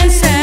pienses.